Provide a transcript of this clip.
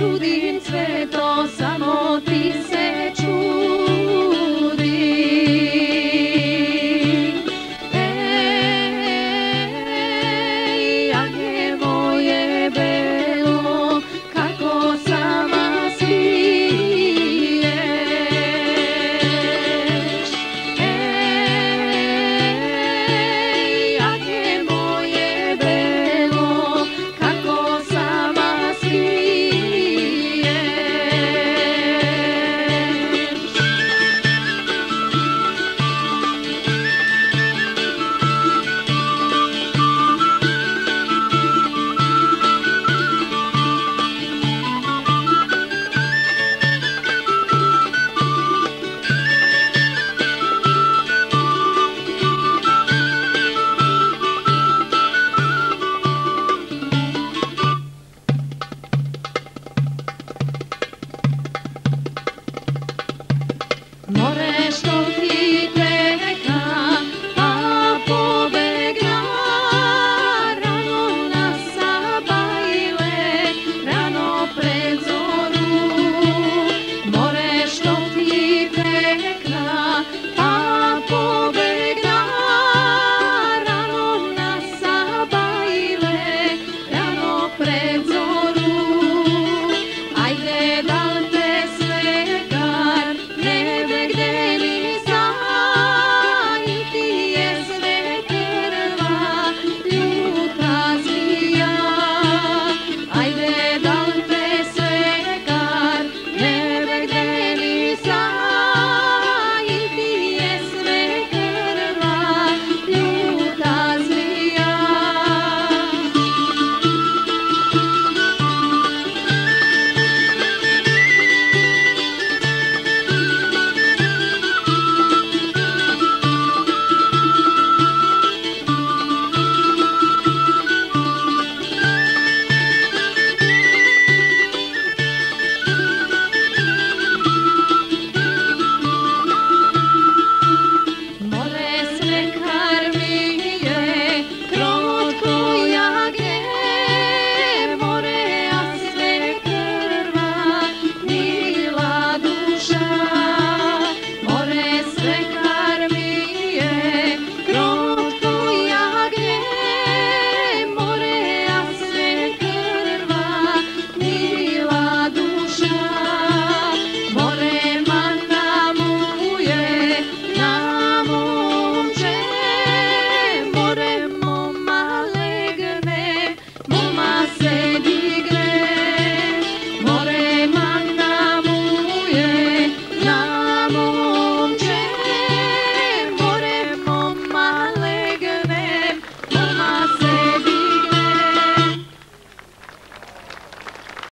čudím svetom.